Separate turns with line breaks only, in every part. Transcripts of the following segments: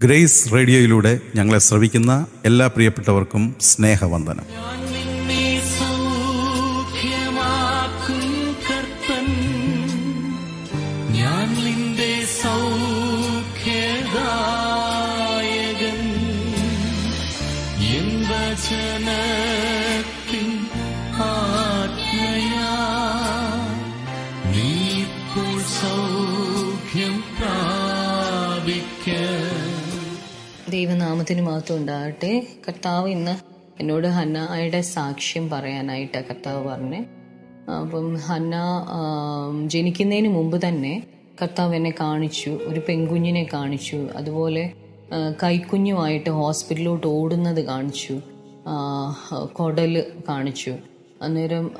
Grace റേഡിയോയിലൂടെ ഞങ്ങളെ ശ്രവിക്കുന്ന എല്ലാ പ്രിയപ്പെട്ടവർക്കും സ്നേഹവന്ദനം.
ദൈവനാമത്തിന് മാത്രം ഉണ്ടാകട്ടെ. കർത്താവ് ഇന്ന് എന്നോട് ഹന്നായുടെ സാക്ഷ്യം പറയാനായിട്ട് കർത്താവ് പറഞ്ഞേ അപ്പം ഹന്ന ജനിക്കുന്നതിന് മുമ്പ് തന്നെ കർത്താവ് എന്നെ കാണിച്ചു ഒരു പെൺകുഞ്ഞിനെ കാണിച്ചു അതുപോലെ കൈക്കുഞ്ഞുമായിട്ട് ഹോസ്പിറ്റലിലോട്ട് ഓടുന്നത് കാണിച്ചു കൊടൽ കാണിച്ചു. അന്നേരം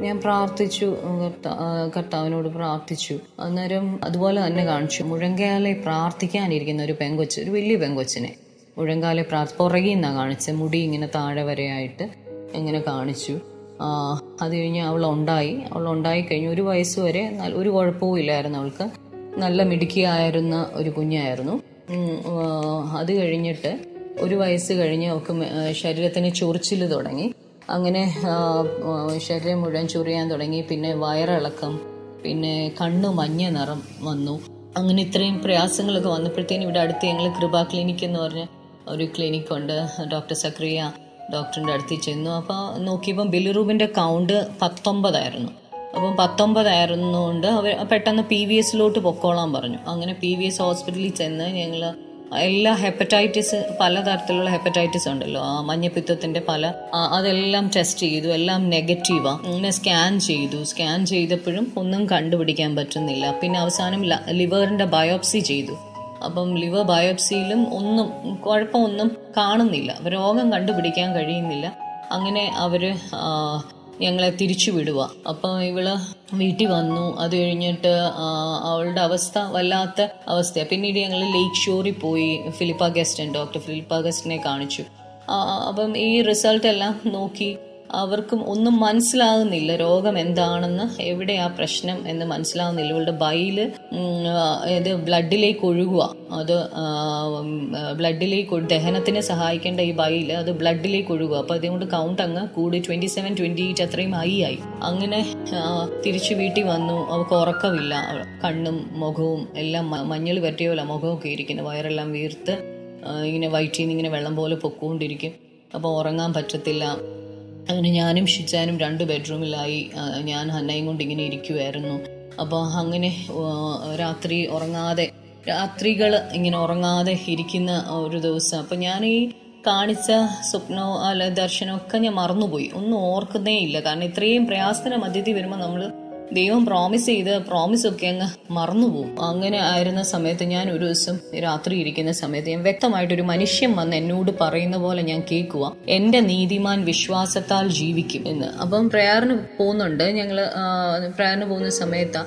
ഞാൻ പ്രാർത്ഥിച്ചു കർത്ത- കർത്താവിനോട് പ്രാർത്ഥിച്ചു. അന്നേരം അതുപോലെ തന്നെ കാണിച്ചു. മുഴങ്കാലെ പ്രാർത്ഥിക്കാനിരിക്കുന്ന ഒരു പെങ്കൊച്ച് ഒരു വലിയ പെങ്കൊച്ചിനെ മുഴങ്കാലെ പ്രാർത്ഥി പുറകിൽ നിന്നാണ് കാണിച്ചത് മുടി ഇങ്ങനെ താഴെ വരെയായിട്ട് ഇങ്ങനെ കാണിച്ചു. അത് കഴിഞ്ഞ് അവൾ ഉണ്ടായി അവൾ ഉണ്ടായി കഴിഞ്ഞ് ഒരു വയസ്സ് വരെ ഒരു കുഴപ്പവും ഇല്ലായിരുന്നു അവൾക്ക്. നല്ല മിടുക്കിയായിരുന്ന ഒരു കുഞ്ഞായിരുന്നു. അത് കഴിഞ്ഞിട്ട് ഒരു വയസ്സ് കഴിഞ്ഞ് അവൾക്ക് ശരീരത്തിന് ചൊറിച്ചിൽ തുടങ്ങി. അങ്ങനെ ശരീരം മുഴുവൻ ചൊറിയാൻ തുടങ്ങി. പിന്നെ വയറിളക്കം പിന്നെ കണ്ണു മഞ്ഞ നിറം വന്നു. അങ്ങനെ ഇത്രയും പ്രയാസങ്ങളൊക്കെ വന്നപ്പോഴത്തേനും ഇവിടെ അടുത്ത് ഞങ്ങൾ കൃപ ക്ലിനിക് എന്ന് പറഞ്ഞ ഒരു ക്ലിനിക് ഉണ്ട്. ഡോക്ടർ സക്രിയ ഡോക്ടറിന്റെ അടുത്ത് ചെന്നു. അപ്പോൾ നോക്കിയപ്പം ബിലിറൂബിന്റെ കൗണ്ട് പത്തൊമ്പതായിരുന്നു. അപ്പം പത്തൊമ്പതായിരുന്നുകൊണ്ട് അവർ പെട്ടെന്ന് പി വി എസിലോട്ട് പൊക്കോളാൻ പറഞ്ഞു. അങ്ങനെ പി വി എസ് ഹോസ്പിറ്റലിൽ ചെന്ന് ഞങ്ങൾ എല്ലാ ഹെപ്പറ്റൈറ്റിസ് പലതരത്തിലുള്ള ഹെപ്പറ്റൈറ്റിസ് ഉണ്ടല്ലോ. ആ മഞ്ഞപ്പിത്തത്തിന്റെ പല അതെല്ലാം ടെസ്റ്റ് ചെയ്തു എല്ലാം നെഗറ്റീവാ അങ്ങനെ സ്കാൻ ചെയ്തു. സ്കാൻ ചെയ്തപ്പോഴും ഒന്നും കണ്ടുപിടിക്കാൻ പറ്റുന്നില്ല. പിന്നെ അവസാനം ലിവറിന്റെ ബയോപ്സി ചെയ്തു. അപ്പം ലിവർ ബയോപ്സിയിലും ഒന്നും കുഴപ്പമൊന്നും കാണുന്നില്ല. രോഗം കണ്ടുപിടിക്കാൻ കഴിയുന്നില്ല. അങ്ങനെ അവർ ഞങ്ങളെ തിരിച്ചു വിടുക. അപ്പം ഇവൾ വീട്ടിൽ വന്നു. അത് കഴിഞ്ഞിട്ട് അവളുടെ അവസ്ഥ വല്ലാത്ത അവസ്ഥയാണ് പിന്നീട് ഞങ്ങൾ ലേക്ക് ഷോറിൽ പോയി. ഫിലിപ്പ ഗസ്റ്റൻ ഡോക്ടർ ഫിലിപ്പ ഗസ്റ്റിനെ കാണിച്ചു അപ്പം ഈ റിസൾട്ട് എല്ലാം നോക്കി അവർക്കും ഒന്നും മനസ്സിലാകുന്നില്ല രോഗം എന്താണെന്ന് എവിടെയാ പ്രശ്നം എന്ന് മനസ്സിലാകുന്നില്ല ഇവളുടെ ബൈൽ ആ, ഇത് ബ്ലഡിലേക്ക് ഒഴുകുക. അത് ആ, ബ്ലഡിലേക്ക് ദഹനത്തിന് സഹായിക്കേണ്ട ഈ ബൈൽ അത് ബ്ലഡിലേക്ക് ഒഴുകുക. അപ്പൊ അതുകൊണ്ട് കൗണ്ട് അങ്ങ് കൂടി. ട്വന്റി സെവൻ ട്വന്റി എയ്റ്റ് അത്രയും ഹൈ ആയി. അങ്ങനെ തിരിച്ചു വീട്ടിൽ വന്നു. അവൾക്ക് ഉറക്കമില്ല. കണ്ണും മുഖവും എല്ലാം മഞ്ഞൾ പറ്റിയ പോലെ മുഖമൊക്കെ ഇരിക്കുന്നു. വയറെല്ലാം വീർത്ത് ഇങ്ങനെ വയറ്റിൽ ഇങ്ങനെ വെള്ളം പോലെ പൊക്കോണ്ടിരിക്കും. അപ്പോൾ ഉറങ്ങാൻ പറ്റത്തില്ല. അങ്ങനെ ഞാനും ഷിജാനും രണ്ട് ബെഡ്റൂമിലായി. ഞാൻ ഹന്നയും കൊണ്ട് ഇങ്ങനെ ഇരിക്കുമായിരുന്നു അപ്പോൾ അങ്ങനെ രാത്രി ഉറങ്ങാതെ രാത്രികൾ ഇങ്ങനെ ഉറങ്ങാതെ ഇരിക്കുന്ന ഒരു ദിവസം. അപ്പം ഞാൻ ഈ കാണിച്ച സ്വപ്നോ അല്ല ദർശനമൊക്കെ ഞാൻ മറന്നുപോയി. ഒന്നും ഓർക്കുന്നേ ഇല്ല. കാരണം ഇത്രയും പ്രയാസത്തിന് മധ്യത്തിൽ വരുമ്പോൾ നമ്മൾ ദൈവം പ്രോമിസ് ചെയ്ത് പ്രോമിസ് ഒക്കെ അങ്ങ് മറന്നുപോകും അങ്ങനെ ആയിരുന്ന സമയത്ത് ഞാൻ ഒരു ദിവസം രാത്രി ഇരിക്കുന്ന സമയത്ത് ഞാൻ വ്യക്തമായിട്ട് ഒരു മനുഷ്യൻ വന്ന് എന്നോട് പറയുന്ന പോലെ ഞാൻ കേൾക്കുക എന്റെ നീതിമാൻ വിശ്വാസത്താൽ ജീവിക്കും എന്ന്. അപ്പം പ്രയാറിന് പോകുന്നുണ്ട്. ഞങ്ങൾ പ്രയാറിന് പോകുന്ന സമയത്ത്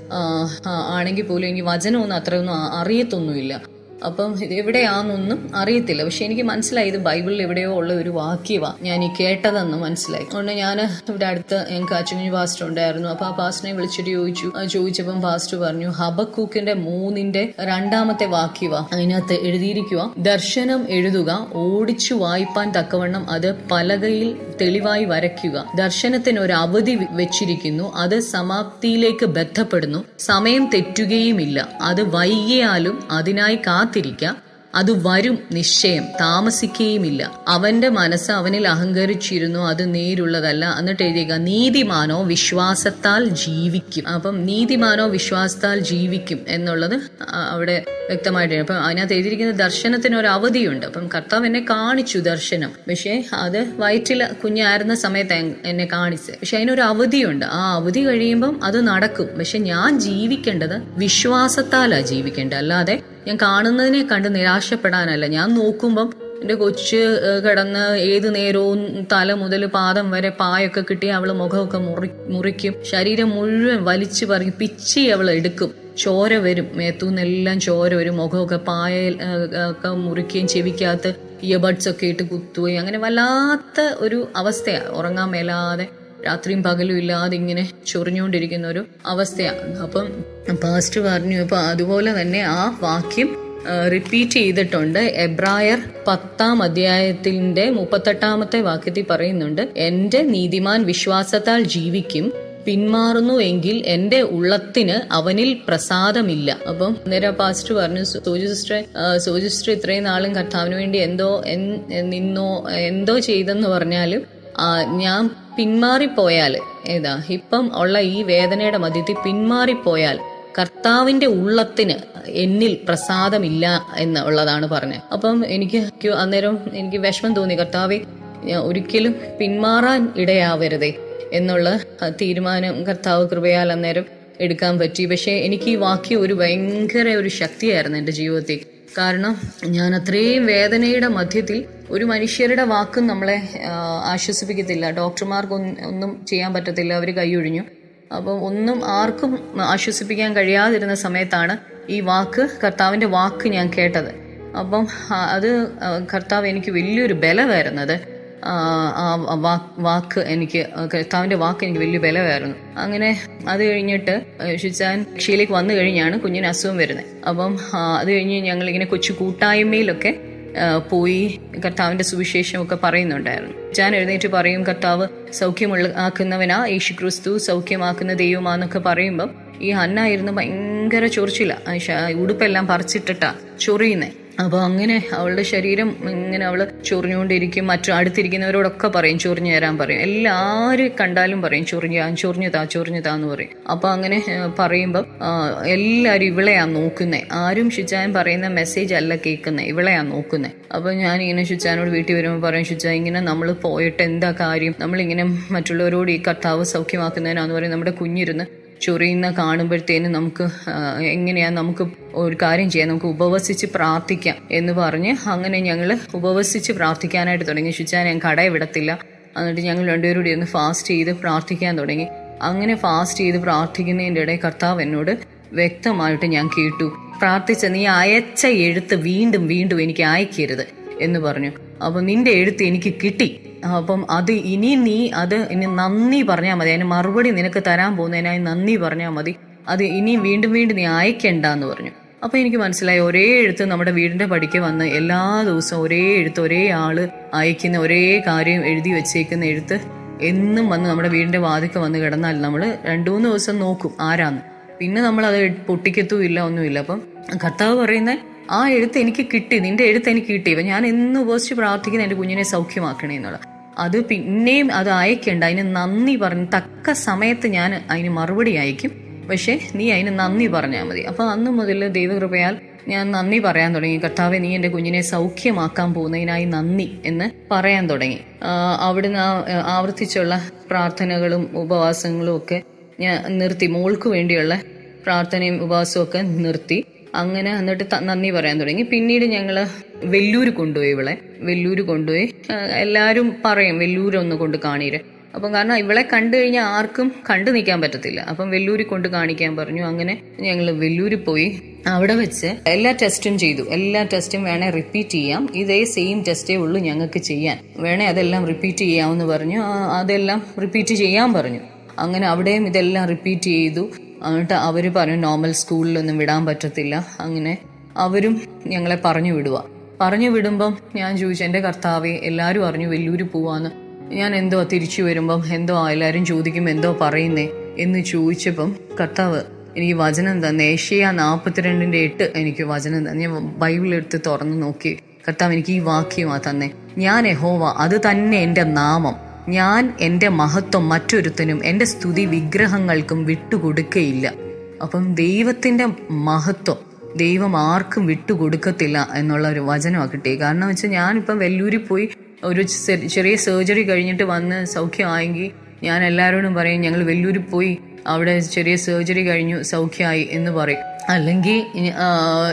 ആണെങ്കിൽ പോലും എനിക്ക് വചനമൊന്നും അത്രയൊന്നും അറിയത്തൊന്നുമില്ല. അപ്പം ഇത് എവിടെയാണെന്നൊന്നും അറിയത്തില്ല. പക്ഷെ എനിക്ക് മനസ്സിലായി ഇത് ബൈബിളിൽ എവിടെയോ ഉള്ള ഒരു വാക്യവ. ഞാൻ ഈ കേട്ടതെന്ന് മനസ്സിലായി. അതുകൊണ്ട് ഞാൻ ഇവിടെ അടുത്ത് ഞങ്ങൾക്ക് അച്ചുകുഞ്ഞു പാസ്റ്റർ ഉണ്ടായിരുന്നു. അപ്പൊ ആ പാസ്റ്ററിനെ വിളിച്ചിട്ട് ചോദിച്ചു. ചോദിച്ചപ്പം പാസ്റ്റർ പറഞ്ഞു ഹബക്കൂക്കിന്റെ മൂന്നിന്റെ രണ്ടാമത്തെ വാക്യവാ. അതിനകത്ത് എഴുതിയിരിക്കുക ദർശനം എഴുതുക ഓടിച്ചു വായിപ്പാൻ തക്കവണ്ണം അത് പലകയിൽ തെളിവായി വരയ്ക്കുക. ദർശനത്തിന് ഒരു അവധി വെച്ചിരിക്കുന്നു. അത് സമാപ്തിയിലേക്ക് ബന്ധപ്പെടുന്നു. സമയം തെറ്റുകയുമില്ല. അത് വൈകിയാലും അതിനായി കാത്തിരിക്ക. അത് വരും നിശ്ചയം. താമസിക്കുകയുമില്ല അവന്റെ മനസ്സ് അവനിൽ അഹങ്കരിച്ചിരുന്നു. അത് നേരുള്ളതല്ല. എന്നിട്ട് എഴുതിയ നീതിമാനോ വിശ്വാസത്താൽ ജീവിക്കും. അപ്പം നീതിമാനോ വിശ്വാസത്താൽ ജീവിക്കും എന്നുള്ളത് അവിടെ വ്യക്തമായിട്ട് അപ്പം അതിനകത്ത് എഴുതിയിരിക്കുന്ന ദർശനത്തിന് ഒരു അവധിയുണ്ട്. അപ്പം കർത്താവ് എന്നെ കാണിച്ചു ദർശനം. പക്ഷേ അത് വയറ്റിൽ കുഞ്ഞായിരുന്ന സമയത്ത് എന്നെ കാണിച്ച്. പക്ഷെ അതിനൊരു അവധിയുണ്ട്. ആ അവധി കഴിയുമ്പം അത് നടക്കും. പക്ഷെ ഞാൻ ജീവിക്കേണ്ടത് വിശ്വാസത്താലാ ജീവിക്കേണ്ടത്. അല്ലാതെ ഞാൻ കാണുന്നതിനെ കണ്ട് നിരാശപ്പെടാനല്ല. ഞാൻ നോക്കുമ്പം എന്റെ കൊച്ച് കിടന്ന് ഏത് നേരവും തല മുതൽ പാദം വരെ പായൊക്കെ കിട്ടി അവൾ മുഖമൊക്കെ മുറി മുറിക്കും. ശരീരം മുഴുവൻ വലിച്ചു പറയും പിച്ചി അവൾ എടുക്കും. ചോര വരും. മേത്തൂന്നെല്ലാം ചോര വരും. മുഖമൊക്കെ പായ ഒക്കെ മുറിക്കുകയും ചെവിക്കകത്ത് ഇയർബഡ്സ് ഒക്കെ ഇട്ട് കുത്തുകയും. അങ്ങനെ വല്ലാത്ത ഒരു അവസ്ഥയാണ് ഉറങ്ങാൻ മേലാതെ. രാത്രിയും പകലും ഇല്ലാതെ ഇങ്ങനെ ചൊറിഞ്ഞുകൊണ്ടിരിക്കുന്ന ഒരു അവസ്ഥയാണ്. അപ്പം പാസ്റ്റ് പറഞ്ഞു അപ്പൊ അതുപോലെ തന്നെ ആ വാക്യം റിപ്പീറ്റ് ചെയ്തിട്ടുണ്ട്. എബ്രായർ പത്താം അധ്യായത്തിന്റെ മുപ്പത്തെട്ടാമത്തെ വാക്യത്തിൽ പറയുന്നുണ്ട് എന്റെ നീതിമാൻ വിശ്വാസത്താൽ ജീവിക്കും പിന്മാറുന്നു എങ്കിൽ എന്റെ ഉള്ളത്തിന് അവനിൽ പ്രസാദമില്ല. അപ്പം നേരെ പാസ്റ്റ് പറഞ്ഞു സോജു സിസ്റ്റർ സോജു സിസ്റ്റർ ഇത്രയും നാളും കർത്താവിന് വേണ്ടി എന്തോ നിന്നോ എന്തോ ചെയ്തെന്ന് പറഞ്ഞാലും ഞാൻ പിന്മാറിപ്പോയാൽ ഏതാ? ഇപ്പം ഉള്ള ഈ വേദനയുടെ മധ്യത്തിൽ പിന്മാറിപ്പോയാൽ കർത്താവിന്റെ ഉള്ളത്തിന് എന്നിൽ പ്രസാദമില്ല എന്നുള്ളതാണ് പറഞ്ഞത്. അപ്പം എനിക്ക് അന്നേരം എനിക്ക് വിഷമം തോന്നി. കർത്താവെ ഒരിക്കലും പിന്മാറാൻ ഇടയാവരുതേ എന്നുള്ള തീരുമാനം കർത്താവ് കൃപയാൽ അന്നേരം എടുക്കാൻ പറ്റി. പക്ഷേ എനിക്ക് ഈ വാക്യം ഒരു ഭയങ്കര ഒരു ശക്തിയായിരുന്നു എന്റെ ജീവിതത്തിൽ. കാരണം ഞാൻ അത്രയും വേദനയുടെ മധ്യത്തിൽ ഒരു മനുഷ്യരുടെ വാക്കും നമ്മളെ ആശ്വസിപ്പിക്കത്തില്ല. ഡോക്ടർമാർക്ക് ഒന്നും- ചെയ്യാൻ പറ്റത്തില്ല. അവർ കൈയൊഴിഞ്ഞു അപ്പം ഒന്നും ആർക്കും ആശ്വസിപ്പിക്കാൻ കഴിയാതിരുന്ന സമയത്താണ് ഈ വാക്ക് കർത്താവിന്റെ വാക്ക് ഞാൻ കേട്ടത്. അപ്പം അത് കർത്താവ് എനിക്ക് വലിയൊരു ബലമായിരുന്നത്. വാക്ക് എനിക്ക് കർത്താവിന്റെ വാക്ക് എനിക്ക് വലിയ ബലമായിരുന്നു. അങ്ങനെ അത് കഴിഞ്ഞിട്ട് ശുചാൻ രക്ഷയിലേക്ക് വന്നു കഴിഞ്ഞാണ് കുഞ്ഞിന് അസുഖം വരുന്നത്. അപ്പം അത് കഴിഞ്ഞ് ഞങ്ങളിങ്ങനെ കൊച്ചു കൂട്ടായ്മയിലൊക്കെ പോയി കർത്താവിന്റെ സുവിശേഷം ഒക്കെ പറയുന്നുണ്ടായിരുന്നു. ഞാൻ എഴുന്നേറ്റ് പറയും കർത്താവ് സൗഖ്യമുള്ള ആക്കുന്നവനാ യേശു ക്രിസ്തു സൗഖ്യമാക്കുന്ന ദൈവമാന്നൊക്കെ പറയുമ്പം ഈ ഹന്ന ഇരുന്ന് ഭയങ്കര ചൊറിച്ചില്ല ഉടുപ്പെല്ലാം പറിച്ചിട്ടിട്ടാ ചൊറിയുന്നേ. അപ്പൊ അങ്ങനെ അവളുടെ ശരീരം ഇങ്ങനെ അവൾ ചൊറിഞ്ഞുകൊണ്ടിരിക്കും. മറ്റു അടുത്തിരിക്കുന്നവരോടൊക്കെ പറയും ചൊറിഞ്ഞു തരാൻ പറയും. എല്ലാവരും കണ്ടാലും പറയും ചൊറിഞ്ഞു ചൊറിഞ്ഞു താ ചൊറിഞ്ഞു താന്ന് പറയും. അപ്പൊ അങ്ങനെ പറയുമ്പോൾ എല്ലാവരും ഇവളെയാ നോക്കുന്നേ? ആരും ശുചാൻ പറയുന്ന മെസ്സേജ് അല്ല കേൾക്കുന്നത് ഇവളെയാ നോക്കുന്നേ? അപ്പൊ ഞാൻ ഇങ്ങനെ ശുചാനോട് വീട്ടിൽ വരുമ്പോൾ പറയും ഷുജാൻ ഇങ്ങനെ നമ്മൾ പോയിട്ട് എന്താ കാര്യം? നമ്മളിങ്ങനെ മറ്റുള്ളവരോട് ഈ കർത്താവ് സൗഖ്യമാക്കുന്നതിനാന്ന് പറയും. നമ്മുടെ കുഞ്ഞിരുന്ന് ചൊറിയുന്ന കാണുമ്പോഴത്തേനും നമുക്ക് എങ്ങനെയാ നമുക്ക് ഒരു കാര്യം ചെയ്യാം നമുക്ക് ഉപവസിച്ച് പ്രാർത്ഥിക്കാം എന്ന് പറഞ്ഞ് അങ്ങനെ ഞങ്ങൾ ഉപവസിച്ച് പ്രാർത്ഥിക്കാനായിട്ട് തുടങ്ങി. ശുചാൻ ഞാൻ കടയെ വിടത്തില്ല. എന്നിട്ട് ഞങ്ങൾ രണ്ടുപേരും കൂടി ഒന്ന് ഫാസ്റ്റ് ചെയ്ത് പ്രാർത്ഥിക്കാൻ തുടങ്ങി. അങ്ങനെ ഫാസ്റ്റ് ചെയ്ത് പ്രാർത്ഥിക്കുന്നതിന്റെ ഇടയിൽ കർത്താവ് എന്നോട് വ്യക്തമായിട്ട് ഞാൻ കേട്ടു. പ്രാർത്ഥിച്ച നീ അയച്ച എഴുത്ത് വീണ്ടും വീണ്ടും എനിക്ക് അയക്കരുത് എന്ന് പറഞ്ഞു. അപ്പൊ നിന്റെ എഴുത്ത് എനിക്ക് കിട്ടി. അപ്പം അത് ഇനി നീ അത് ഇനി നന്ദി പറഞ്ഞാൽ മതി. അതിന് മറുപടി നിനക്ക് തരാൻ പോകുന്നതിനായി നന്ദി പറഞ്ഞാൽ മതി. അത് ഇനി വീണ്ടും വീണ്ടും നീ അയക്കണ്ട എന്ന് പറഞ്ഞു. അപ്പൊ എനിക്ക് മനസ്സിലായി ഒരേ എഴുത്ത് നമ്മുടെ വീടിന്റെ പടിക്ക് വന്ന് എല്ലാ ദിവസവും ഒരേ എഴുത്ത് ഒരേ ആൾ അയക്കുന്ന ഒരേ കാര്യം എഴുതി വെച്ചേക്കുന്ന എഴുത്ത് എന്നും വന്ന് നമ്മുടെ വീടിന്റെ വാതിക്ക് വന്ന് കിടന്നാൽ നമ്മൾ രണ്ടു മൂന്ന് ദിവസം നോക്കും ആരാന്ന്. പിന്നെ നമ്മൾ അത് പൊട്ടിക്കത്തും ഇല്ല ഒന്നുമില്ല. അപ്പം കർത്താവ് പറയുന്ന ആ എഴുത്ത് എനിക്ക് കിട്ടി നിന്റെ എഴുത്ത് എനിക്ക് കിട്ടി. അപ്പൊ ഞാൻ എന്ന് ഉപസിച്ച് പ്രാർത്ഥിക്കുന്ന എന്റെ കുഞ്ഞിനെ സൗഖ്യമാക്കണേ എന്നുള്ള അത് പിന്നെയും അത് അയക്കേണ്ട അതിന് നന്ദി പറഞ്ഞ് തക്ക സമയത്ത് ഞാൻ അതിന് മറുപടി അയക്കും. പക്ഷേ നീ അതിന് നന്ദി പറഞ്ഞാൽ മതി. അപ്പൊ അന്ന് മുതൽ ദൈവകൃപയാൽ ഞാൻ നന്ദി പറയാൻ തുടങ്ങി. കർത്താവെ നീ എന്റെ കുഞ്ഞിനെ സൗഖ്യമാക്കാൻ പോകുന്നതിനായി നന്ദി എന്ന് പറയാൻ തുടങ്ങി. അവിടുന്ന് ആവർത്തിച്ചുള്ള പ്രാർത്ഥനകളും ഉപവാസങ്ങളും ഒക്കെ ഞാൻ നിർത്തി. മോൾക്ക് വേണ്ടിയുള്ള പ്രാർത്ഥനയും ഉപവാസവും ഒക്കെ നിർത്തി. അങ്ങനെ എന്നിട്ട് നന്ദി പറയാൻ തുടങ്ങി. പിന്നീട് ഞങ്ങൾ വെല്ലൂർ കൊണ്ടുപോയി ഇവളെ. വെല്ലൂർ കൊണ്ടുപോയി. എല്ലാവരും പറയും വെല്ലൂരൊന്ന് കൊണ്ട് കാണീര്. അപ്പം കാരണം ഇവളെ കണ്ടു കഴിഞ്ഞാൽ ആർക്കും കണ്ടു നിൽക്കാൻ പറ്റത്തില്ല. അപ്പം വെല്ലൂരി കൊണ്ട് കാണിക്കാൻ പറഞ്ഞു. അങ്ങനെ ഞങ്ങൾ വെല്ലൂരി പോയി. അവിടെ വെച്ച് എല്ലാ ടെസ്റ്റും ചെയ്തു. എല്ലാ ടെസ്റ്റും വേണേ റിപ്പീറ്റ് ചെയ്യാം. ഇതേ സെയിം ടെസ്റ്റേ ഉള്ളൂ ഞങ്ങൾക്ക് ചെയ്യാൻ. വേണേ അതെല്ലാം റിപ്പീറ്റ് ചെയ്യാമെന്ന് പറഞ്ഞു. അതെല്ലാം റിപ്പീറ്റ് ചെയ്യാൻ പറഞ്ഞു. അങ്ങനെ അവിടെയും ഇതെല്ലാം റിപ്പീറ്റ് ചെയ്തു. എന്നിട്ട് അവർ പറഞ്ഞു നോർമൽ സ്കൂളിലൊന്നും വിടാൻ പറ്റത്തില്ല. അങ്ങനെ അവരും ഞങ്ങളെ പറഞ്ഞു വിടുക. പറഞ്ഞു വിടുമ്പം ഞാൻ ചോദിച്ചു എന്റെ കർത്താവെ എല്ലാവരും അറിഞ്ഞു വെല്ലൂർ പോവാന്ന്. ഞാൻ എന്തോ തിരിച്ചു വരുമ്പം എന്തോ എല്ലാവരും ചോദിക്കും എന്തോ പറയുന്നേ എന്ന് ചോദിച്ചപ്പം കർത്താവ് എനിക്ക് വചനം തന്നെ ഏഷ്യ നാൽപ്പത്തിരണ്ടിന്റെ എട്ട് എനിക്ക് വചനം തന്നെ. ഞാൻ ബൈബിൾ എടുത്ത് തുറന്ന് നോക്കി കർത്താവ് എനിക്ക് ഈ വാക്യമാ തന്നെ. ഞാൻ എഹോവ അത് തന്നെ എന്റെ നാമം. ഞാൻ എന്റെ മഹത്വം മറ്റൊരുത്തനും എന്റെ സ്തുതി വിഗ്രഹങ്ങൾക്കും വിട്ടുകൊടുക്കയില്ല. അപ്പം ദൈവത്തിന്റെ മഹത്വം ദൈവം ആർക്കും വിട്ടുകൊടുക്കത്തില്ല എന്നുള്ള ഒരു വചനമാണ് കിട്ടി കാരണം വെച്ചാൽ ഞാനിപ്പം വെല്ലൂരിൽ പോയി ഒരു ചെറിയ സർജറി കഴിഞ്ഞിട്ട് വന്ന് സൗഖ്യമായെങ്കിൽ ഞാൻ എല്ലാവരോടും പറയും ഞങ്ങൾ വെല്ലൂരിൽ പോയി അവിടെ ചെറിയ സർജറി കഴിഞ്ഞു സൗഖ്യമായി എന്ന് പറയും. അല്ലെങ്കിൽ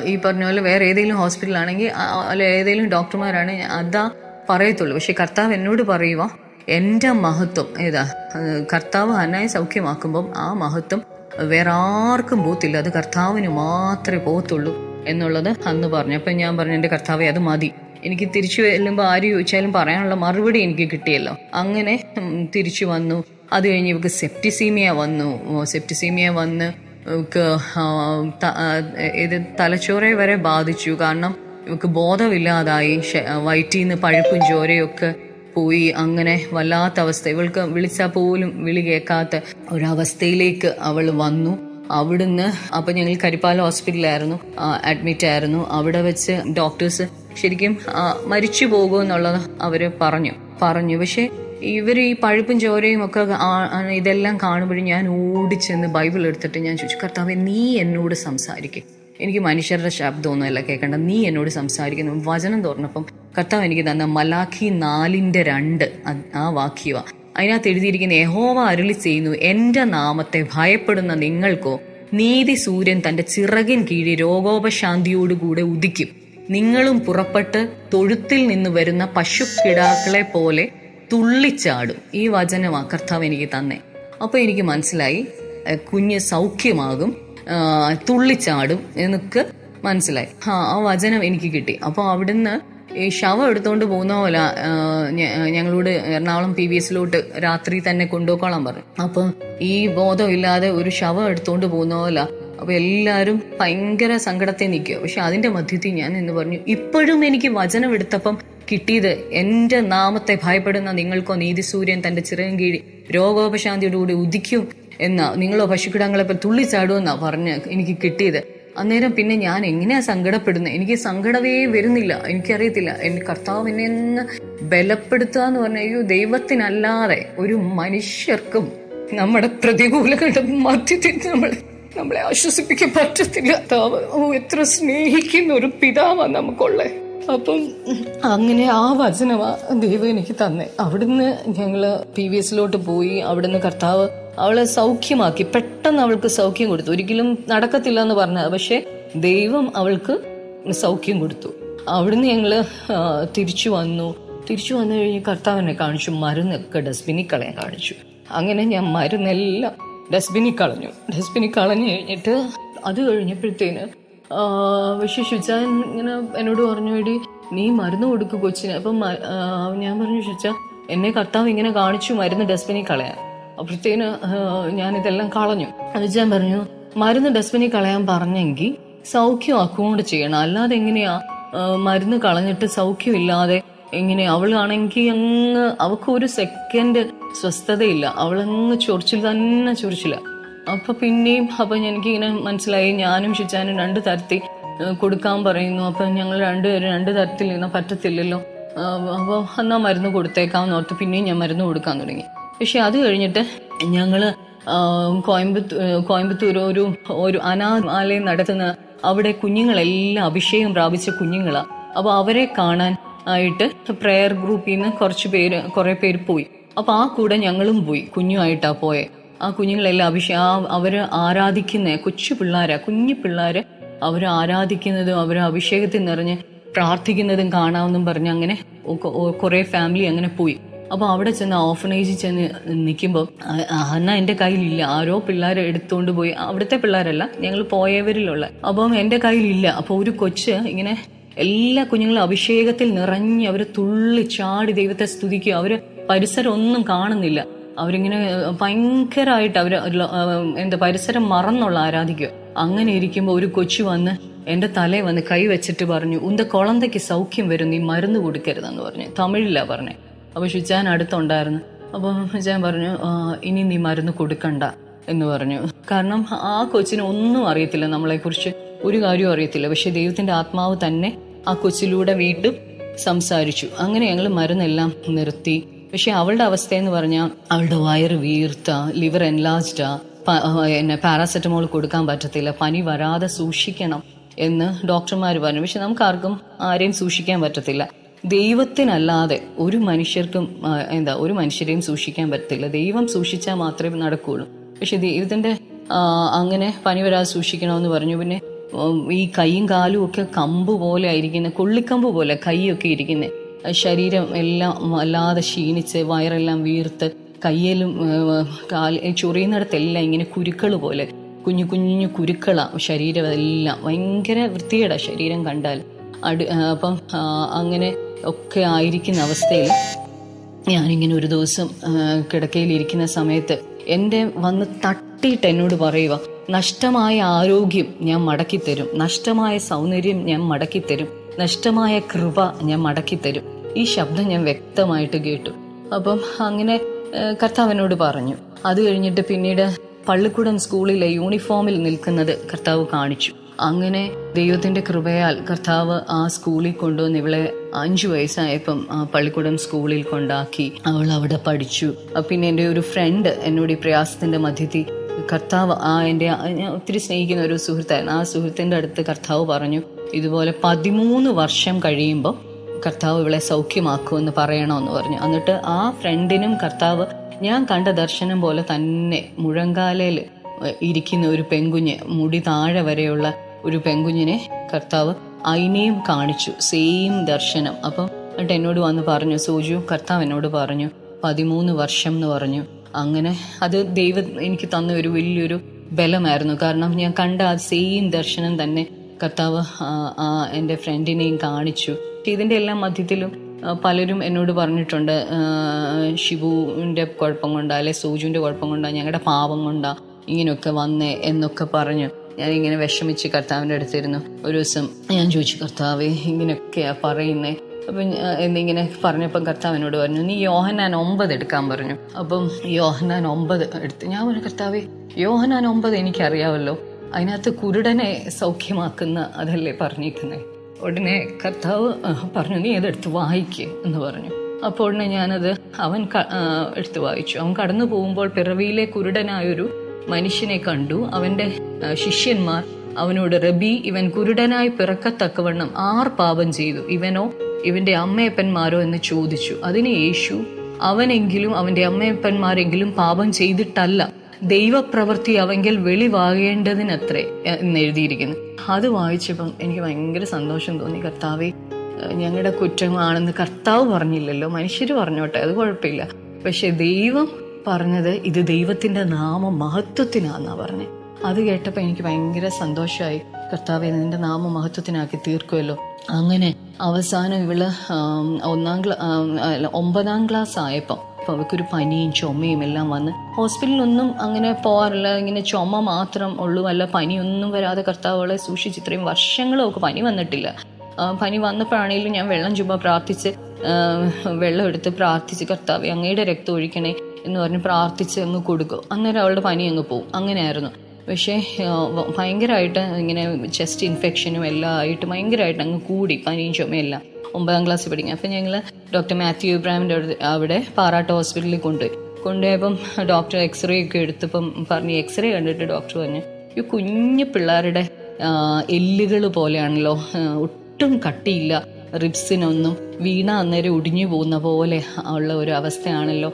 ഈ പറഞ്ഞ പോലെ വേറെ ഏതെങ്കിലും ഹോസ്പിറ്റലാണെങ്കിൽ അല്ല ഏതെങ്കിലും ഡോക്ടർമാരാണ് അതാ പറയത്തുള്ളൂ. പക്ഷെ കർത്താവ് എന്നോട് പറയുക എന്റെ മഹത്വം ഏതാ? കർത്താവ് അന്നായി സൗഖ്യമാക്കുമ്പം ആ മഹത്വം വേറെ ആർക്കും പോത്തില്ല. അത് കർത്താവിന് മാത്രമേ പോകത്തുള്ളൂ എന്നുള്ളത് അന്ന് പറഞ്ഞു. അപ്പം ഞാൻ പറഞ്ഞു എന്റെ കർത്താവെ അത് മതി. എനിക്ക് തിരിച്ചു ചെല്ലുമ്പോൾ ആര് ചോദിച്ചാലും പറയാനുള്ള മറുപടി എനിക്ക് കിട്ടിയല്ലോ. അങ്ങനെ തിരിച്ചു വന്നു. അത് കഴിഞ്ഞ് ഇവക്ക് സെപ്റ്റിസീമിയ വന്നു. സെപ്റ്റിസീമിയ വന്ന് ഇവക്ക് ഇത് തലച്ചോറെ വരെ ബാധിച്ചു. കാരണം ഇവക്ക് ബോധമില്ലാതായി. വയറ്റിൽ നിന്ന് പഴുപ്പും ചോരയൊക്കെ പോയി അങ്ങനെ വല്ലാത്ത അവസ്ഥ. ഇവൾക്ക് വിളിച്ചാൽ പോലും വിളി കേൾക്കാത്ത ഒരവസ്ഥയിലേക്ക് അവൾ വന്നു. അവിടുന്ന് അപ്പൊ ഞങ്ങൾ കരിപ്പാല ഹോസ്പിറ്റലായിരുന്നു അഡ്മിറ്റ് ആയിരുന്നു. അവിടെ വെച്ച് ഡോക്ടേഴ്സ് ശരിക്കും മരിച്ചു മരിച്ചു പോകുമെന്നുള്ളത് അവർ പറഞ്ഞു. പറഞ്ഞു. പക്ഷെ ഇവർ ഈ പഴുപ്പും ചോരയും ഒക്കെ ഇതെല്ലാം കാണുമ്പോഴും ഞാൻ ഓടിച്ചെന്ന് ബൈബിൾ എടുത്തിട്ട് ഞാൻ ചോദിച്ചു കർത്താവെ നീ എന്നോട് സംസാരിക്കും. എനിക്ക് മനുഷ്യരുടെ ശബ്ദമൊന്നുമല്ല കേൾക്കണ്ട നീ എന്നോട് സംസാരിക്കുന്നു. വചനം തുറന്നപ്പം കർത്താവ് എനിക്ക് തന്ന മലാഖി നാലിന്റെ രണ്ട് ആ വാക്യവ. അതിനകത്ത് എഴുതിയിരിക്കുന്ന യഹോവ അരുളി ചെയ്യുന്നു എന്റെ നാമത്തെ ഭയപ്പെടുന്ന നിങ്ങൾക്കോ നീതി സൂര്യൻ തന്റെ ചിറകിൻ കീഴിൽ രോഗോപശാന്തിയോടുകൂടെ ഉദിക്കും. നിങ്ങളും പുറപ്പെട്ട് തൊഴുത്തിൽ നിന്ന് വരുന്ന പശുക്കിടാക്കളെ പോലെ തുള്ളിച്ചാടും. ഈ വചനമാ കർത്താവ് എനിക്ക് തന്നെ. അപ്പോൾ എനിക്ക് മനസ്സിലായി കുഞ്ഞ് സൗഖ്യമാകും. തുള്ളിച്ചാടും എന്നൊക്കെ മനസ്സിലായി. ആ ആ വചനം എനിക്ക് കിട്ടി. അപ്പോൾ അവിടുന്ന് ഈ ശവം എടുത്തോണ്ട് പോകുന്ന പോലെ ഞങ്ങളോട് എറണാകുളം പി വി എസിലോട്ട് രാത്രി തന്നെ കൊണ്ടുപോക്കോളാൻ പറഞ്ഞു. അപ്പൊ ഈ ബോധമില്ലാതെ ഒരു ശവം എടുത്തോണ്ട് പോകുന്ന പോലെ അപ്പൊ എല്ലാരും ഭയങ്കര സങ്കടത്തെ നിൽക്കുക. പക്ഷെ അതിന്റെ മധ്യത്തിൽ ഞാൻ എന്ന് പറഞ്ഞു ഇപ്പോഴും എനിക്ക് വചനം എടുത്തപ്പം കിട്ടിയത് എന്റെ നാമത്തെ ഭയപ്പെടുന്ന നിങ്ങൾക്കോ നീതിസൂര്യൻ തന്റെ ചിറകും കീഴി രോഗോപശാന്തിയോടുകൂടി ഉദിക്കും എന്നാ നിങ്ങളോ തുള്ളി തുള്ളിച്ചാടുമെന്നാ പറഞ്ഞ് എനിക്ക് കിട്ടിയത്. അന്നേരം പിന്നെ ഞാൻ എങ്ങനെയാ സങ്കടപ്പെടുന്നത് എനിക്ക് സങ്കടമേ വരുന്നില്ല. എനിക്കറിയത്തില്ല. എന്റെ കർത്താവ് എന്നെ ഒന്ന് ബലപ്പെടുത്തുക എന്ന് പറഞ്ഞ അയ്യോ ദൈവത്തിനല്ലാതെ ഒരു മനുഷ്യർക്കും നമ്മുടെ പ്രതികൂലങ്ങളുടെ മധ്യത്തിൽ നമ്മൾ നമ്മളെ ആശ്വസിപ്പിക്കാൻ പറ്റത്തില്ല. എത്ര സ്നേഹിക്കുന്ന ഒരു പിതാവാ നമുക്കുള്ളേ. അപ്പം അങ്ങനെ ആ വചനമാ ദൈവം എനിക്ക് തന്നെ. അവിടുന്ന് ഞങ്ങൾ പി വി എസിലോട്ട് പോയി. അവിടുന്ന് കർത്താവ് അവളെ സൗഖ്യമാക്കി പെട്ടെന്ന് അവൾക്ക് സൗഖ്യം കൊടുത്തു. ഒരിക്കലും നടക്കത്തില്ല എന്ന് പറഞ്ഞത് പക്ഷെ ദൈവം അവൾക്ക് സൗഖ്യം കൊടുത്തു. അവിടുന്ന് ഞങ്ങൾ തിരിച്ചു വന്നു. തിരിച്ചു വന്നു കഴിഞ്ഞ് കർത്താവിനെ കാണിച്ചു മരുന്നൊക്കെ ഡസ്റ്റ്ബിനിൽ കളയാൻ കാണിച്ചു. അങ്ങനെ ഞാൻ മരുന്നെല്ലാം ഡസ്റ്റ്ബിനിൽ കളഞ്ഞു. ഡസ്റ്റ്ബിനിൽ കളഞ്ഞു കഴിഞ്ഞിട്ട് അത് കഴിഞ്ഞപ്പോഴത്തേന് പക്ഷെ ഷുജാൻ ഇങ്ങനെ എന്നോട് പറഞ്ഞു വേണ്ടി നീ മരുന്ന് കൊടുക്കു കൊച്ചിന്. അപ്പം ഞാൻ പറഞ്ഞു ഷുജ എന്നെ കർത്താവ് ഇങ്ങനെ കാണിച്ചു മരുന്ന് ഡസ്റ്റ്ബിനിൽ കളയാൻ. അപ്പോഴത്തേന് ഞാൻ ഇതെല്ലാം കളഞ്ഞു. അനുജാൻ പറഞ്ഞു മരുന്ന് ഡസ്റ്റ്ബിനിൽ കളയാൻ പറഞ്ഞെങ്കിൽ സൗഖ്യം അക്കൗണ്ട് ചെയ്യണം. അല്ലാതെ എങ്ങനെയാ മരുന്ന് കളഞ്ഞിട്ട് സൗഖ്യമില്ലാതെ എങ്ങനെ അവളാണെങ്കിൽ അങ്ങ് അവൾക്ക് ഒരു സെക്കൻഡ് സ്വസ്ഥതയില്ല. അവളങ്ങ് ചൊറിച്ചിൽ തന്നെ ചൊറിച്ചില്ല അപ്പൊ പിന്നെയും അപ്പൊ എനിക്ക് ഇങ്ങനെ മനസ്സിലായി. ഞാനും ഷിച്ചാനും രണ്ട് തരത്തിൽ കൊടുക്കാൻ പറയുന്നു. അപ്പൊ ഞങ്ങൾ രണ്ടുപേരും രണ്ട് തരത്തിൽ ഇരുന്നാൽ പറ്റത്തില്ലല്ലോ. അപ്പോൾ എന്നാ മരുന്ന് കൊടുത്തേക്കാമെന്ന് ഓർത്ത് പിന്നെയും ഞാൻ മരുന്ന് കൊടുക്കാൻ തുടങ്ങി. പക്ഷെ അത് കഴിഞ്ഞിട്ട് ഞങ്ങൾ കോയമ്പത്തൂർ കോയമ്പത്തൂർ ഒരു ഒരു അനാഥാലയം നടത്തുന്ന അവിടെ കുഞ്ഞുങ്ങളെല്ലാം അഭിഷേകം പ്രാപിച്ച കുഞ്ഞുങ്ങളാണ് അപ്പോൾ അവരെ കാണാൻ ആയിട്ട് പ്രെയർ ഗ്രൂപ്പിൽ നിന്ന് കുറച്ച് പേര് കുറേ പേര് പോയി. അപ്പൊ ആ കൂടെ ഞങ്ങളും പോയി കുഞ്ഞുമായിട്ടാ പോയെ. ആ കുഞ്ഞുങ്ങളെല്ലാം അഭിഷേ ആ അവർ ആരാധിക്കുന്ന കൊച്ചു പിള്ളേരാ കുഞ്ഞു പിള്ളേര് അവർ ആരാധിക്കുന്നതും അവർ അഭിഷേകത്തിൽ നിറഞ്ഞ് പ്രാർത്ഥിക്കുന്നതും കാണാമെന്നും പറഞ്ഞ് അങ്ങനെ കുറേ ഫാമിലി അങ്ങനെ പോയി. അപ്പൊ അവിടെ ചെന്ന് ഓഫനേജിൽ ചെന്ന് നിൽക്കുമ്പോൾ അന്ന എന്റെ കയ്യിലില്ല. ആരോ പിള്ളേരെ എടുത്തുകൊണ്ട് പോയി. അവിടുത്തെ പിള്ളേരല്ല ഞങ്ങൾ പോയവരിലുള്ള. അപ്പം എന്റെ കയ്യിലില്ല. അപ്പോൾ ഒരു കൊച്ച് ഇങ്ങനെ എല്ലാ കുഞ്ഞുങ്ങളും അഭിഷേകത്തിൽ നിറഞ്ഞ് അവർ തുള്ളി ചാടി ദൈവത്തെ സ്തുതിക്കുക അവർ പരിസരം ഒന്നും കാണുന്നില്ല. അവരിങ്ങനെ ഭയങ്കരമായിട്ട് ആ, എന്താ പരിസരം മറന്നുള്ള ആരാധിക്കുക അങ്ങനെ ഇരിക്കുമ്പോൾ ഒരു കൊച്ചു വന്ന് എന്റെ തലയെ വന്ന് കൈ വെച്ചിട്ട് പറഞ്ഞു ഉന്ത കുളന്തയ്ക്ക് സൗഖ്യം വരും നീ മരുന്ന് കൊടുക്കരുതെന്ന് പറഞ്ഞു. തമിഴിലാ പറഞ്ഞേ. അപ്പൊ ഷുജാൻ അടുത്തുണ്ടായിരുന്നു. അപ്പൊ ഷുജാൻ പറഞ്ഞു ഇനി നീ മരുന്ന് കൊടുക്കണ്ട എന്ന് പറഞ്ഞു. കാരണം ആ കൊച്ചിന് ഒന്നും അറിയത്തില്ല നമ്മളെ കുറിച്ച് ഒരു കാര്യവും അറിയത്തില്ല. പക്ഷെ ദൈവത്തിന്റെ ആത്മാവ് തന്നെ ആ കൊച്ചിലൂടെ വീണ്ടും സംസാരിച്ചു. അങ്ങനെ ഞങ്ങൾ മരുന്നെല്ലാം നിർത്തി. പക്ഷെ അവളുടെ അവസ്ഥ എന്ന് പറഞ്ഞാൽ അവളുടെ വയറ് വീർത്ത ലിവർ എൻലാജ്ഡാ എന്നെ പാരാസെറ്റമോൾ കൊടുക്കാൻ പറ്റത്തില്ല പനി വരാതെ സൂക്ഷിക്കണം എന്ന് ഡോക്ടർമാർ പറഞ്ഞു. പക്ഷെ നമുക്ക് ആർക്കും ആരെയും സൂക്ഷിക്കാൻ പറ്റത്തില്ല. ദൈവത്തിനല്ലാതെ ഒരു മനുഷ്യർക്കും എന്താ ഒരു മനുഷ്യരെയും സൂക്ഷിക്കാൻ പറ്റത്തില്ല. ദൈവം സൂക്ഷിച്ചാൽ മാത്രമേ നടക്കുകയുള്ളൂ പക്ഷെ ദൈവത്തിന്റെ അങ്ങനെ പനി വരാതെ സൂക്ഷിക്കണമെന്ന് പറഞ്ഞു. പിന്നെ ഈ കൈയും കാലും ഒക്കെ കമ്പ് പോലെ ആയിരിക്കുന്ന കൊള്ളിക്കമ്പ് പോലെ കൈയൊക്കെ ഇരിക്കുന്നത് ശരീരം എല്ലാം വല്ലാതെ ക്ഷീണിച്ച് വയറെല്ലാം വീർത്ത് കയ്യിലും കാൽ ചൊറിയുന്നിടത്തെല്ലാം ഇങ്ങനെ കുരുക്കൾ പോലെ കുഞ്ഞു കുഞ്ഞു കുരുക്കളാണ് ശരീരം എല്ലാം ഭയങ്കര വൃത്തികേടാണ് ശരീരം കണ്ടാൽ. അടി അപ്പം അങ്ങനെ ഒക്കെ ആയിരിക്കുന്ന അവസ്ഥയിൽ ഞാനിങ്ങനെ ഒരു ദിവസം കിടക്കയിൽ ഇരിക്കുന്ന സമയത്ത് എന്റെ വന്ന് തട്ടിയിട്ട് എന്നോട് പറയുക നഷ്ടമായ ആരോഗ്യം ഞാൻ മടക്കിത്തരും. നഷ്ടമായ സൗന്ദര്യം ഞാൻ മടക്കിത്തരും. നഷ്ടമായ കൃപ ഞാൻ മടക്കിത്തരും. ഈ ശബ്ദം ഞാൻ വ്യക്തമായിട്ട് കേട്ടു. അപ്പം അങ്ങനെ കർത്താവിനോട് പറഞ്ഞു. അത് കഴിഞ്ഞിട്ട് പിന്നീട് പള്ളിക്കുടം സ്കൂളിലെ യൂണിഫോമിൽ നിൽക്കുന്നത് കർത്താവ് കാണിച്ചു. അങ്ങനെ ദൈവത്തിന്റെ കൃപയാൽ കർത്താവ് ആ സ്കൂളിൽ കൊണ്ടുവന്ന് ഇവളെ അഞ്ചു വയസ്സായപ്പം ആ പള്ളിക്കൂടം സ്കൂളിൽ കൊണ്ടാക്കി അവൾ അവിടെ പഠിച്ചു. പിന്നെ എന്റെ ഒരു ഫ്രണ്ട് എന്നോട് ഈ പ്രയാസത്തിന്റെ മധ്യത്തിൽ കർത്താവ് ആ എന്റെ ഞാൻ ഒത്തിരി സ്നേഹിക്കുന്ന ഒരു സുഹൃത്തായിരുന്നു. ആ സുഹൃത്തിന്റെ അടുത്ത് കർത്താവ് പറഞ്ഞു ഇതുപോലെ പതിമൂന്ന് വർഷം കഴിയുമ്പോൾ കർത്താവ് ഇവളെ സൗഖ്യമാക്കുമെന്ന് പറയണമെന്ന് പറഞ്ഞു. എന്നിട്ട് ആ ഫ്രണ്ടിനും കർത്താവ് ഞാൻ കണ്ട ദർശനം പോലെ തന്നെ മുഴങ്കാലയിൽ ഇരിക്കുന്ന ഒരു പെൺകുഞ്ഞ് മുടി താഴെ വരെയുള്ള ഒരു പെങ്കുഞ്ഞിനെ കർത്താവ് അതിനെയും കാണിച്ചു. സെയിം ദർശനം. അപ്പം എന്നിട്ട് എന്നോട് വന്ന് പറഞ്ഞു സൂചു കർത്താവ് എന്നോട് പറഞ്ഞു പതിമൂന്ന് വർഷം എന്ന് പറഞ്ഞു. അങ്ങനെ അത് ദൈവം എനിക്ക് തന്ന ഒരു വലിയൊരു ബലമായിരുന്നു. കാരണം ഞാൻ കണ്ട ആ സെയിം ദർശനം തന്നെ കർത്താവ് എന്റെ ഫ്രണ്ടിനെയും കാണിച്ചു. ഇതിന്റെ എല്ലാം മധ്യത്തിലും പലരും എന്നോട് പറഞ്ഞിട്ടുണ്ട് ഷിബുവിന്റെ കുഴപ്പം കൊണ്ടാ അല്ലെ സൂജുവിന്റെ കുഴപ്പം കൊണ്ടാ ഞങ്ങളുടെ പാപം കൊണ്ടാ ഇങ്ങനെയൊക്കെ വന്നേ എന്നൊക്കെ പറഞ്ഞു. ഞാൻ ഇങ്ങനെ വിഷമിച്ച് കർത്താവിന്റെ അടുത്തിരുന്നു. ഒരു ദിവസം ഞാൻ ചോദിച്ചു കർത്താവേ ഇങ്ങനെയൊക്കെയാണ് പറയുന്നത് അപ്പം എന്നിങ്ങനെ പറഞ്ഞപ്പം കർത്താവിനോട് പറഞ്ഞു നീ യോഹനാൻ ഒമ്പത് എടുക്കാൻ പറഞ്ഞു. അപ്പം യോഹനാൻ ഒമ്പത് എടുത്ത് ഞാൻ പറഞ്ഞു കർത്താവേ യോഹനാൻ ഒമ്പത് എനിക്കറിയാമല്ലോ അതിനകത്ത് കുരുടനെ സൗഖ്യമാക്കുന്ന അതല്ലേ പറഞ്ഞിരിക്കുന്നത് ഉടനെ കർത്താവ് പറഞ്ഞു നീ അതെടുത്ത് വായിക്ക് എന്ന് പറഞ്ഞു. അപ്പോൾ ഉടനെ ഞാനത് അവൻ എടുത്ത് വായിച്ചു. അവൻ കടന്നു പോകുമ്പോൾ പിറവിയിലെ കുരുടനായൊരു മനുഷ്യനെ കണ്ടു. അവന്റെ ശിഷ്യന്മാർ അവനോട് റബി ഇവൻ കുരുടനായി പിറക്കത്തക്കവണ്ണം ആർ പാപം ചെയ്തു? ഇവനോ ഇവന്റെ അമ്മയപ്പന്മാരോ? എന്ന് ചോദിച്ചു. അതിന് യേശു അവനെങ്കിലും അവന്റെ അമ്മയപ്പന്മാരെങ്കിലും പാപം ചെയ്തിട്ടല്ല. ദൈവപ്രവൃത്തി അവങ്കിൽ വെളിവാകേണ്ടതിനത്രേ എന്ന് എഴുതിയിരിക്കുന്നു. അത് വായിച്ചപ്പം എനിക്ക് ഭയങ്കര സന്തോഷം തോന്നി. കർത്താവെ ഞങ്ങളുടെ കുറ്റമാണെന്ന് കർത്താവ് പറഞ്ഞില്ലല്ലോ. മനുഷ്യർ പറഞ്ഞോട്ടെ അത് കുഴപ്പമില്ല. പക്ഷെ ദൈവം പറഞ്ഞത് ഇത് ദൈവത്തിന്റെ നാമ മഹത്വത്തിനാന്നാ പറഞ്ഞത് അത് കേട്ടപ്പോൾ എനിക്ക് ഭയങ്കര സന്തോഷമായി കർത്താവ് നിന്റെ നാമ മഹത്വത്തിനാക്കി തീർക്കുമല്ലോ അങ്ങനെ അവസാനം ഇവൾ ഒന്നാം ക്ലാ ഒമ്പതാം ക്ലാസ് ആയപ്പോൾ അപ്പൊ അവൾക്കൊരു പനിയും ചുമയും എല്ലാം വന്ന് ഹോസ്പിറ്റലിലൊന്നും അങ്ങനെ പോകാറില്ല ഇങ്ങനെ ചുമ മാത്രം ഉള്ളൂ. അല്ല പനിയൊന്നും വരാതെ കർത്താവളെ സൂക്ഷിച്ച് ഇത്രയും വർഷങ്ങളും അവൾക്ക് പനി വന്നിട്ടില്ല. പനി വന്നപ്പോഴാണെങ്കിലും ഞാൻ വെള്ളം ചുമ പ്രാർത്ഥിച്ച് വെള്ളം എടുത്ത് പ്രാർത്ഥിച്ച് കർത്താവ് അങ്ങയുടെ രക്തം ഒഴിക്കണേ. എന്ന് പറഞ്ഞ് പ്രാർത്ഥിച്ച് അങ്ങ് കൊടുക്കും. അന്നേരം അവളുടെ പനി അങ്ങ് പോവും. അങ്ങനെയായിരുന്നു. പക്ഷേ ഭയങ്കരമായിട്ട് ഇങ്ങനെ ചെസ്റ്റ് ഇൻഫെക്ഷനും എല്ലാം ആയിട്ട് ഭയങ്കരമായിട്ട് അങ്ങ് കൂടി പനിയും ചുമയെല്ലാം ഒമ്പതാം ക്ലാസ്സിൽ പഠിക്കും. അപ്പം ഞങ്ങൾ ഡോക്ടർ മാത്യു ഇബ്രാഹിമിന്റെ അവിടെ അവിടെ പാറാട്ട് ഹോസ്പിറ്റലിൽ കൊണ്ടുപോയി. കൊണ്ടുപോയപ്പം ഡോക്ടർ എക്സ്റേ ഒക്കെ എടുത്തപ്പം പറഞ്ഞ് എക്സ്റേ കണ്ടിട്ട് ഡോക്ടർ പറഞ്ഞു ഈ കുഞ്ഞു പിള്ളേരുടെ എല്ലുകൾ പോലെയാണല്ലോ. ഒട്ടും കട്ടിയില്ല. റിബ്സിനൊന്നും വീണ അന്നേരം ഒടിഞ്ഞു പോകുന്ന പോലെ ഉള്ള ഒരു അവസ്ഥയാണല്ലോ.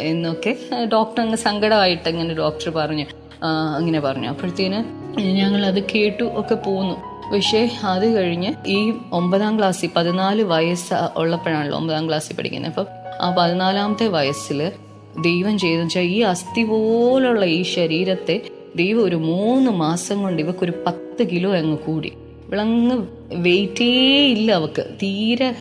എന്നൊക്കെ ഡോക്ടർ അങ്ങ് സങ്കടമായിട്ട് അങ്ങനെ ഡോക്ടർ പറഞ്ഞു. അങ്ങനെ പറഞ്ഞു. അപ്പോഴത്തേന് ഞങ്ങൾ അത് കേട്ടു ഒക്കെ പോന്നു. പക്ഷേ അത് കഴിഞ്ഞ് ഈ ഒമ്പതാം ക്ലാസ്സിൽ പതിനാല് വയസ്സ് ഉള്ളപ്പോഴാണല്ലോ ഒമ്പതാം ക്ലാസ്സിൽ പഠിക്കുന്നത്. അപ്പം ആ പതിനാലാമത്തെ വയസ്സിൽ ദൈവം ചെയ്തെന്ന് വെച്ചാൽ ഈ അസ്ഥി പോലുള്ള ഈ ശരീരത്തെ ദൈവം ഒരു മൂന്ന് മാസം കൊണ്ട് ഇവക്കൊരു പത്ത് കിലോ അങ്ങ് കൂടി. ഇവളങ്ങ് വെയിറ്റേ ഇല്ല അവക്ക്. തീരെ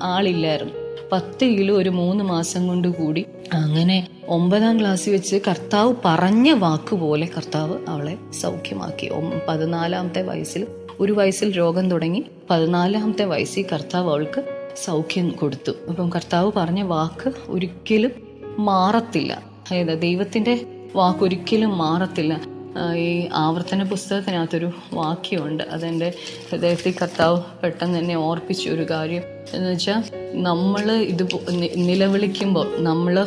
ആളില്ലായിരുന്നു. പത്ത് കിലോ ഒരു മൂന്ന് മാസം കൊണ്ട് കൂടി അങ്ങനെ ഒമ്പതാം ക്ലാസ്സിൽ വെച്ച് കർത്താവ് പറഞ്ഞ വാക്ക് പോലെ കർത്താവ് അവളെ സൗഖ്യമാക്കി. പതിനാലാമത്തെ വയസ്സിൽ ഒരു വയസ്സിൽ രോഗം തുടങ്ങി പതിനാലാമത്തെ വയസ്സിൽ കർത്താവ് അവൾക്ക് സൗഖ്യം കൊടുത്തു. അപ്പം കർത്താവ് പറഞ്ഞ വാക്ക് ഒരിക്കലും മാറത്തില്ല. അതായത് ദൈവത്തിന്റെ വാക്കൊരിക്കലും മാറത്തില്ല. ഈ ആവർത്തന പുസ്തകത്തിനകത്തൊരു വാക്യമുണ്ട്. അതെന്റെ ഹൃദയത്തിൽ കർത്താവ് പെട്ടെന്ന് തന്നെ ഓർപ്പിച്ച ഒരു കാര്യം. എന്ന് വെച്ചാൽ നമ്മൾ ഇത് നിലവിളിക്കുമ്പോൾ നമ്മൾ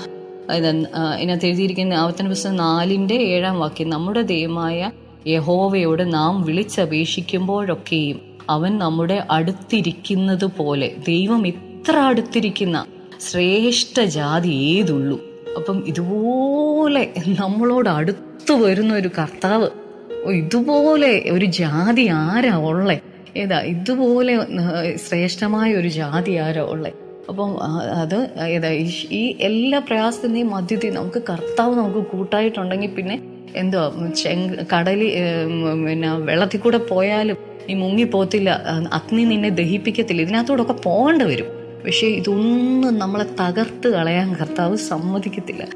ഇതിനകത്ത് എഴുതിയിരിക്കുന്ന ആവർത്തന പുസ്തകം നാലിന്റെ ഏഴാം വാക്യം നമ്മുടെ ദൈവമായ യഹോവയോട് നാം വിളിച്ചപേക്ഷിക്കുമ്പോഴൊക്കെയും അവൻ നമ്മുടെ അടുത്തിരിക്കുന്നത് പോലെ ദൈവം ഇത്ര അടുത്തിരിക്കുന്ന ശ്രേഷ്ഠ ജാതി ഏതുള്ളൂ? അപ്പം ഇതുപോലെ നമ്മളോട് അടുത്തു വരുന്ന ഒരു കർത്താവ്. ഇതുപോലെ ഒരു ജാതി ആരാ ഉള്ളേ? ഏതാ ഇതുപോലെ ശ്രേഷ്ഠമായ ഒരു ജാതി ആരാ ഉള്ളേ? അപ്പം അത് ഏതാ ഈ- എല്ലാ പ്രയാസത്തിന്റെയും മധ്യത്തിൽ നമുക്ക് കർത്താവ് നമുക്ക് കൂട്ടായിട്ടുണ്ടെങ്കിൽ പിന്നെ എന്തോ ചെങ്ക കടലിൽ പിന്നെ വെള്ളത്തിൽ കൂടെ പോയാലും നീ മുങ്ങിപ്പോത്തില്ല അഗ്നി നിന്നെ ദഹിപ്പിക്കത്തില്ല ഇതിനകത്തൂടൊക്കെ പോകേണ്ടി വരും. പക്ഷേ ഇതൊന്നും നമ്മളെ തകർത്ത് കളയാൻ കർത്താവ് സമ്മതിക്കത്തില്ല.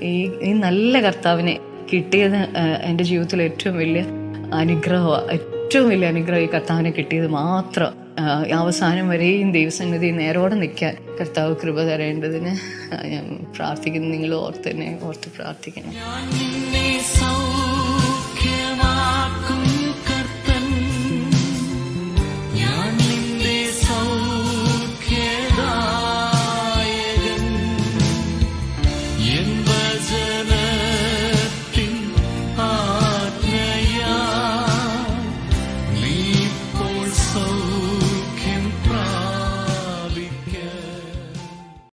ഈ ഈ നല്ല കർത്താവിനെ കിട്ടിയത് എന്റെ ജീവിതത്തിൽ ഏറ്റവും വലിയ അനുഗ്രഹമാണ് ഏറ്റവും വലിയ അനുഗ്രഹം ഈ കർത്താവിനെ കിട്ടിയത് മാത്രം. അവസാനം വരെയും ദൈവസന്നിധി നേരോടെ നിൽക്കാൻ കർത്താവ് കൃപ തരേണ്ടതിന് ഞാൻ പ്രാർത്ഥിക്കുന്നു. നിങ്ങൾ ഓർത്ത് തന്നെ ഓർത്ത് പ്രാർത്ഥിക്കണം.